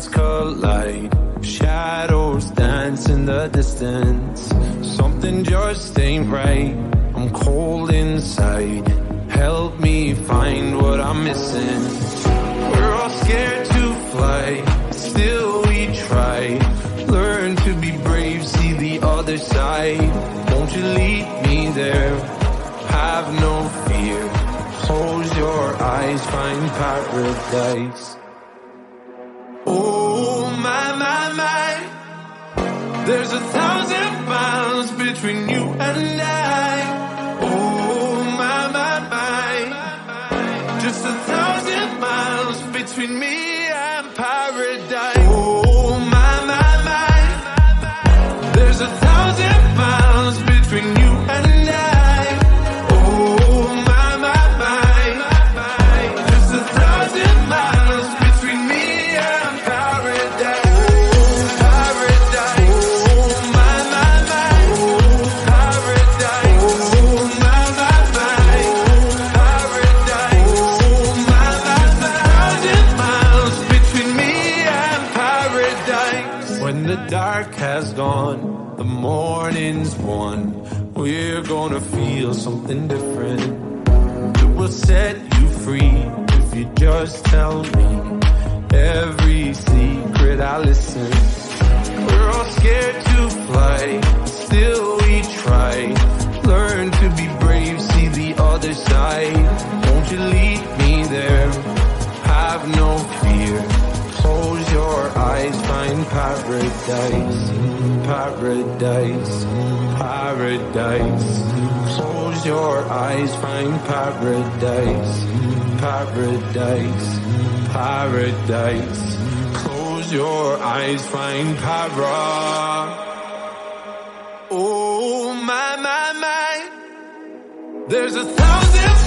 hearts collide Shadows dance in the distance. Something just ain't right. I'm cold inside. Help me find what I'm missing. We're all scared to fly. Still we try. Learn to be brave, see the other side. Won't you lead me there? Have no fear. Close your eyes, find paradise. Oh my my my. There's a thousand miles between you and I. Oh my my my. Just a thousand miles between me the dark has gone, the morning's won. We're gonna feel something different. It will set you free if you just tell me every secret I listen. We're all scared to fly, still eyes, find paradise, paradise, paradise. Close your eyes, find paradise, paradise, paradise. Close your eyes, find para. Oh my my my. There's a thousand.